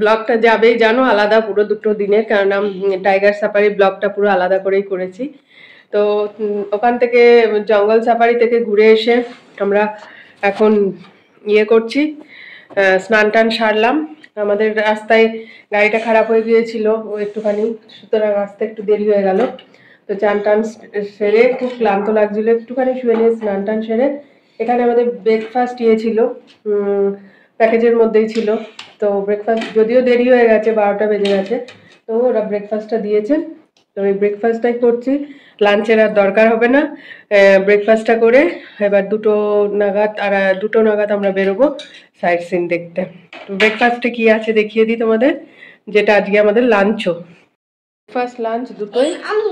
ব্লগটা যাবেই, জানো, আলাদা পুরো দুটো দিনের, কারণ টাইগার সাফারি ব্লগটা পুরো আলাদা করেই করেছি। তো ওখান থেকে জঙ্গল সাফারি থেকে ঘুরে এসে আমরা এখন ইয়ে করছি স্নান টান সারলাম। আমাদের রাস্তায় গাড়িটা খারাপ হয়ে গিয়েছিল, ও একটুখানি, সুতরাং আসতে একটু দেরি হয়ে গেল। তো চান টান সেরে, খুব ক্লান্ত লাগছিল, একটুখানি শুয়ে নিয়ে স্নান টান সেরে। এখানে আমাদের ব্রেকফাস্ট ইয়ে ছিল প্যাকেজের মধ্যেই ছিল। তো ব্রেকফাস্ট যদিও দেরি হয়ে গেছে বারোটা বেজে গেছে তো ওরা ব্রেকফাস্টটা দিয়েছে। তো এই ব্রেকফাস্টটাই করছি। লাঞ্চের আর দরকার হবে না। ব্রেকফাস্টটা করে এবার দুটো নাগাদ আর দুটো নাগাদ আমরা বেরোবো সাইট সিন দেখতে। তো ব্রেকফাস্টে কি আছে দেখিয়ে দিই তোমাদের যেটা আজকে আমাদের লাঞ্চও ফার্স্ট লাঞ্চ দুটোই। আমি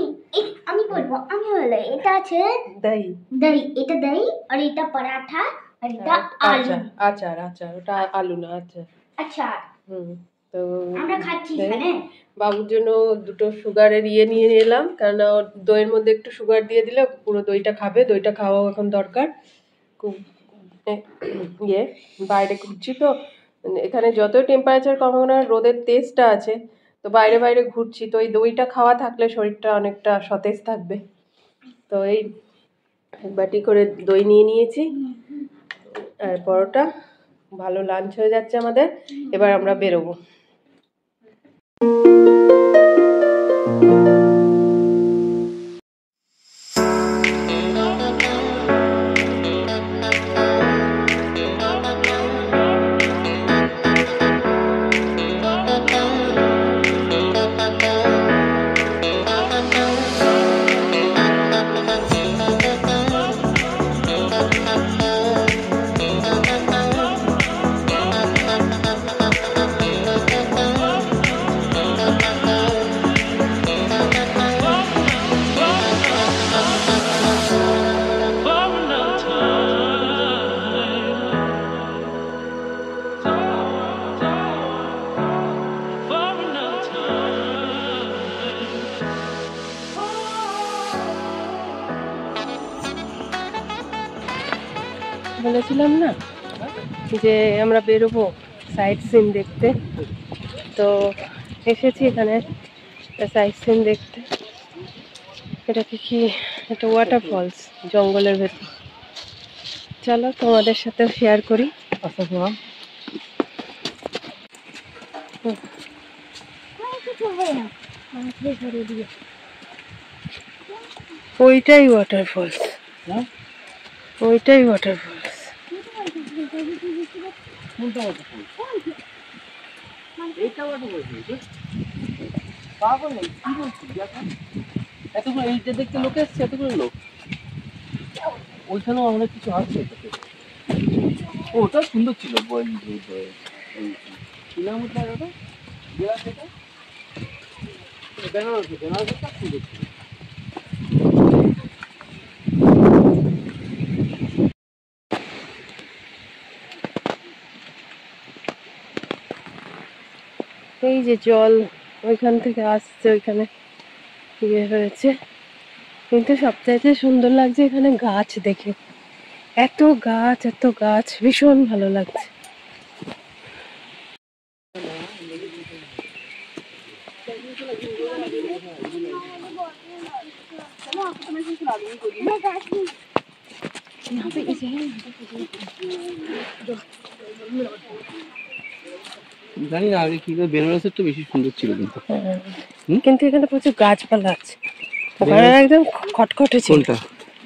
আমি বলব আমি হলো এটা আছে দই। দই এটা দই আর এটা পরাঠা। আর এটা আলু। আচার আচার আচার ওটা আলু না আচার আচ্ছা। হুম তো আমরা খাচ্ছি এখানে। বাবুর জন্য দুটো সুগারের ইয়ে নিয়ে এলাম কেননা ওর দইয়ের মধ্যে একটু সুগার দিয়ে দিলে পুরো দইটা খাবে দইটা খাওয়াও এখন দরকার। খুব ইয়ে বাইরে ঘুরছি তো এখানে যতই টেম্পারেচার কমানো না রোদের তেজটা আছে তো বাইরে বাইরে ঘুরছি তো এই দইটা খাওয়া থাকলে শরীরটা অনেকটা সতেজ থাকবে। তো এই এক বাটি করে দই নিয়ে নিয়েছি। আর পরোটা। ভালো লাঞ্চ হয়ে যাচ্ছে আমাদের। এবার আমরা বেরোবো। বলেছিলাম না যে আমরা বেরোবো সাইট সিন দেখতে। তো এসেছি এখানে সাইট সিন দেখতে। এটা কি? কি এটা ওয়াটার ফলস জঙ্গলের ভেতর। চলো তোমাদের সাথে শেয়ার করি। কিছু হবে না মাছলে ধরে দিয়ে ওইটাই ওয়াটার ফলস ওইটাই ওয়াটার ফলস এতগুলো এইটা দেখতে লোক এসছে এতগুলো লোক। ওইখানেও অনেক কিছু আছে ওটা সুন্দর ছিল কি নাম ওটা? বেনারসি, বেনারসিটা সুন্দর ছিল। এই যে জল ওইখান থেকে আসছে, ওইখানে ইয়ে হয়েছে। কিন্তু সবচাইতে সুন্দর লাগছে এখানে গাছ দেখে। এত গাছ এত গাছ, ভীষণ ভালো লাগছে। জানি না আগে কি বেনারসের তো বেশি সুন্দর ছিল কিন্তু। কিন্তু এখানে প্রচুর গাছপালা আছে। ওখানে একদম খটখটে ছিল। কোনটা?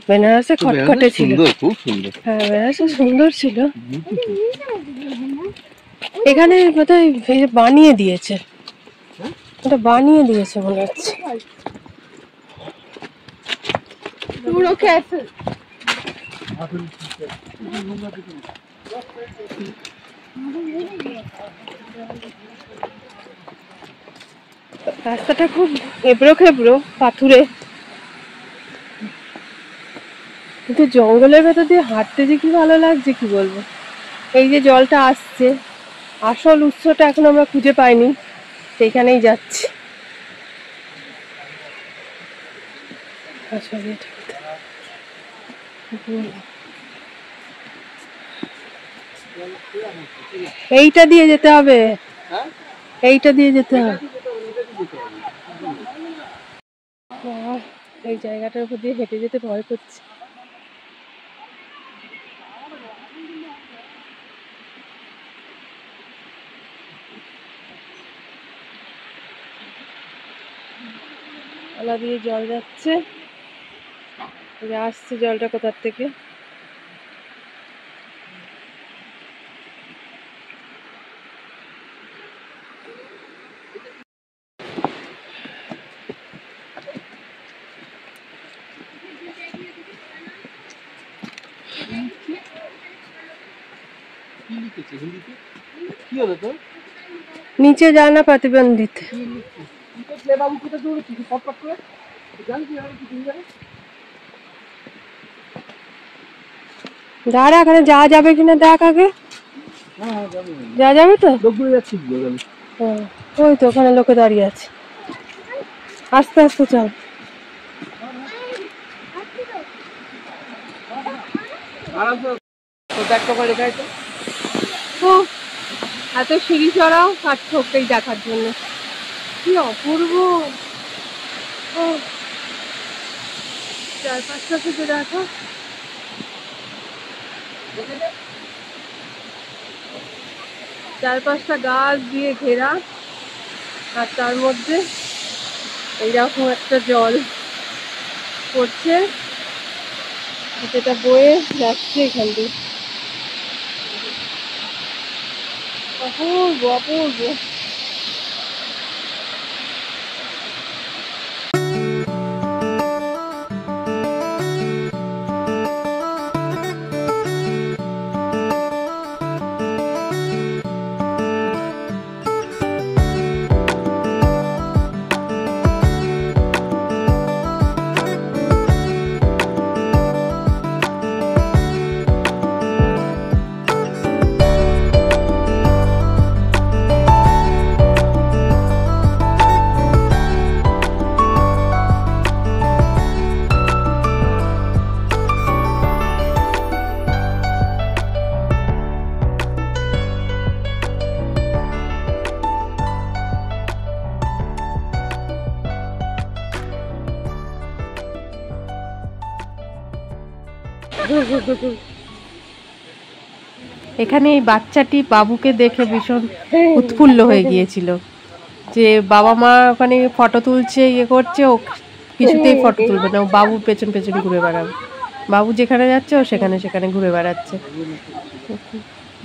বেনারসে খটখটে ছিল। সুন্দর খুব সুন্দর। হ্যাঁ বেনারসে সুন্দর ছিল। এখানে বোধহয় বানিয়ে দিয়েছে। এটা বানিয়ে দিয়েছে মনে হচ্ছে। পুরো ক্যাসেল রাস্তাটা খুব এবড়ো খেবড়ো, পাথুরে। কিন্তু জঙ্গলের ভেতর দিয়ে হাঁটতে যে কি ভালো লাগছে, কি বলব? এই যে জলটা আসছে, আসল উৎসটা এখন আমরা খুঁজে পাইনি, সেইখানেই যাচ্ছি। আসলে। এইটা দিয়ে যেতে হবে। হ্যাঁ? এইটা দিয়ে যেতে হবে। এটা দিয়ে যেতে হবে। এই জায়গাটার উপর দিয়ে হেঁটে যেতে ভয় করছে। দিয়ে জল যাচ্ছে। আসছে জলটা কোথার থেকে? কি হলো তো নিচে জানা প্রতিবন্ধিত। কি লিখছে তুই তো প্লে বাবু কোথায় দৌড়েছিস ফট ফট করে। জানিস এভাবে কি তুমি দাঁড়া এখানে যাওয়া যাবে কিনা দেখ আগে। হ্যাঁ হ্যাঁ যাওয়া যাবে তো? ওই তো ওখানে লোকে দাঁড়িয়ে আছে। আস্তে আস্তে চল। আরামসে এত সিঁড়ি চড়াও আর ঠোকটাই দেখার জন্য। কি অপূর্ব। ও চারপাশটা থেকে দেখো। চারপাশটা গাছ দিয়ে ঘেরা। আর তার মধ্যে এইরকম একটা জল পড়ছে। যেটা বয়ে যাচ্ছে এখান দিয়ে। অপূর্ব অপূর্ব এখানে এই বাচ্চাটি বাবুকে দেখে ভীষণ উৎফুল্ল হয়ে গিয়েছিল। যে বাবা মা ওখানে ফটো তুলছে ইয়ে করছে, ও কিছুতেই ফটো তুলবে না। ও বাবুর পেছন পেছন ঘুরে বেড়াবে বাবু যেখানে যাচ্ছে, ও সেখানে সেখানে ঘুরে বেড়াচ্ছে।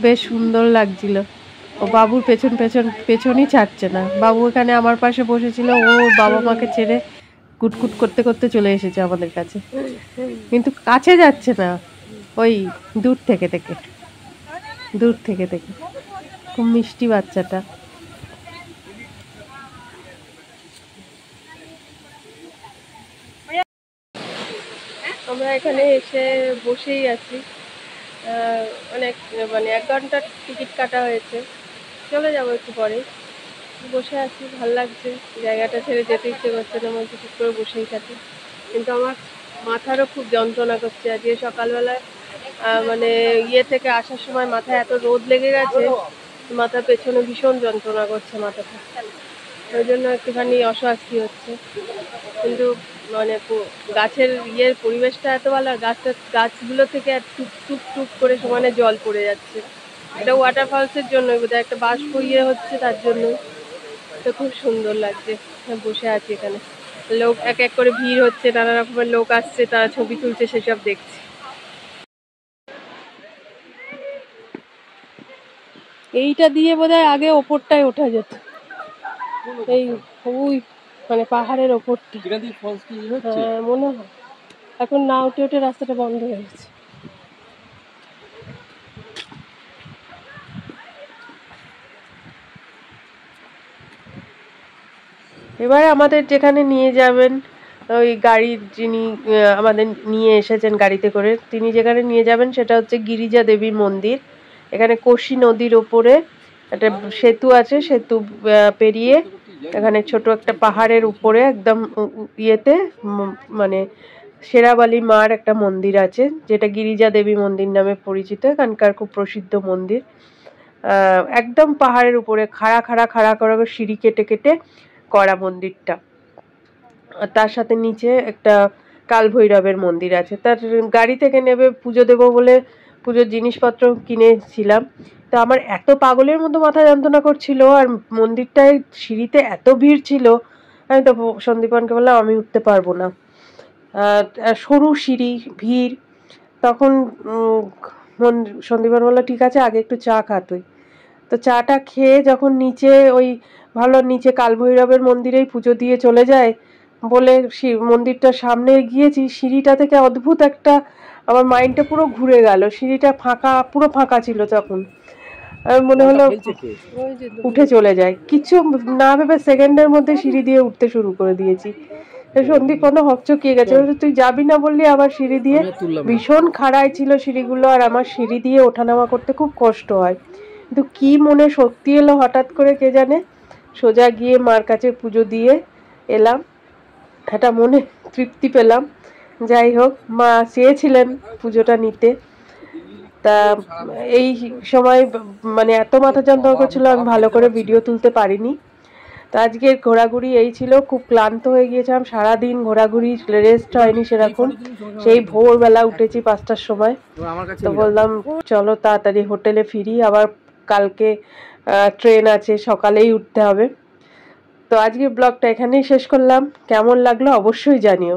বেশ সুন্দর লাগছিল। ও বাবুর পেছন পেছন, পেছনই ছাড়ছে না। বাবু এখানে আমার পাশে বসেছিল। ও বাবা মাকে ছেড়ে কুটকুট করতে করতে চলে এসেছে আমাদের কাছে। কিন্তু কাছে যাচ্ছে না। ওই দূর থেকে থেকে। দূর থেকে থেকে। খুব মিষ্টি বাচ্চাটা। আমরা এখানে এসে বসেই আছি। অনেক মানে এক ঘণ্টার টিকিট কাটা হয়েছে। চলে যাব একটু পরে। বসে আছি, ভালো লাগছে। জায়গাটা ছেড়ে যেতে ইচ্ছে করছে না মধ্যে ঠিক করে বসেই থাকি। কিন্তু আমার মাথারও খুব যন্ত্রণা করছে। আজকে সকালবেলায় মানে ইয়ে থেকে আসার সময় মাথায় এত রোদ লেগে গেছে, মাথার পেছনে ভীষণ যন্ত্রণা করছে মাথাটা। ওই জন্য একটুখানি অস্বস্তি হচ্ছে। কিন্তু মানে গাছের ইয়ের পরিবেশটা এত ভালো গাছটা, গাছগুলো থেকে টুপ টুপ টুপ করে সমানে জল পড়ে যাচ্ছে। এটা ওয়াটার ফলসের জন্যই বোধহয় একটা বাষ্প ইয়ে হচ্ছে তার জন্য তো খুব সুন্দর লাগছে। বসে আছি এখানে। লোক এক এক করে ভিড় হচ্ছে নানা রকমের লোক আসছে তারা ছবি তুলছে সেসব দেখছি। এইটা দিয়ে বোধহয় আগে ওপরটায় ওঠা যেত। এই ওই মানে পাহাড়ের ওপরটা। হ্যাঁ মনে হয়। এখন না উঠে উঠে রাস্তাটা বন্ধ হয়ে গেছে। এবারে আমাদের যেখানে নিয়ে যাবেন, ওই গাড়ির যিনি আমাদের নিয়ে এসেছেন গাড়িতে করে, তিনি যেখানে নিয়ে যাবেন সেটা হচ্ছে গিরিজা দেবী মন্দির। এখানে কোশি নদীর ওপরে একটা সেতু আছে, সেতু পেরিয়ে এখানে ছোট একটা পাহাড়ের উপরে একদম ইয়েতে মানে সেরাবালি মার একটা মন্দির আছে, যেটা গিরিজা দেবী মন্দির নামে পরিচিত, এখানকার খুব প্রসিদ্ধ মন্দির। একদম পাহাড়ের উপরে, খাড়া খাড়া খাড়া করে সিঁড়ি কেটে কেটে করা মন্দিরটা। তার সাথে নিচে একটা কাল ভৈরবের মন্দির আছে। তার গাড়ি থেকে নেবে পুজো দেবো বলে পুজোর জিনিসপত্র কিনেছিলাম। তো আমার এত পাগলের মতো মাথা যন্ত্রণা করছিল আর মন্দিরটায় সিঁড়িতে এত ভিড় ছিল, আমি তো সন্দীপনকে বললাম, আমি উঠতে পারব না। সরু সিঁড়ি, ভিড়। তখন সন্দীপন বলল, ঠিক আছে, আগে একটু চা খা তুই। তো চাটা খেয়ে যখন নিচে ওই ভালো নিচে কালভৈরবের মন্দিরেই পুজো দিয়ে চলে যায় বলে মন্দিরটার সামনে গিয়েছি সিঁড়িটা থেকে অদ্ভুত একটা আমার মাইন্ডটা পুরো ঘুরে গেল। সিঁড়িটা ফাঁকা পুরো ফাঁকা ছিল তখন। মনে হলো উঠে চলে যায়। কিছু না ভেবে সেকেন্ডের মধ্যে সিঁড়ি দিয়ে উঠতে শুরু করে দিয়েছি। সন্দীপ কোনো হকচকিয়ে গেছে? বলছে, তুই যাবি না বললি আবার সিঁড়ি দিয়ে। ভীষণ খাড়াই ছিল সিঁড়িগুলো আর আমার সিঁড়ি দিয়ে ওঠানামা করতে খুব কষ্ট হয়। কিন্তু কি মনে শক্তি এলো হঠাৎ করে কে জানে? সোজা গিয়ে মার কাছে পুজো দিয়ে এলাম। একটা মনে তৃপ্তি পেলাম। যাই হোক মা চেয়েছিলেন পুজোটা নিতে। তা এই সময় মানে এত মাথা যন্ত্রণা করছিল আমি ভালো করে ভিডিও তুলতে পারিনি। তো আজকের ঘোরাঘুরি এই ছিল খুব ক্লান্ত হয়ে গিয়েছিলাম। সারাদিন ঘোরাঘুরি রেস্ট হয়নি সেরকম। সেই ভোরবেলা উঠেছি পাঁচটার সময়। তো বললাম চলো তাড়াতাড়ি হোটেলে ফিরি। আবার কালকে ট্রেন আছে, সকালেই উঠতে হবে। তো আজকে ব্লগটা এখানেই শেষ করলাম। কেমন লাগল অবশ্যই জানিও।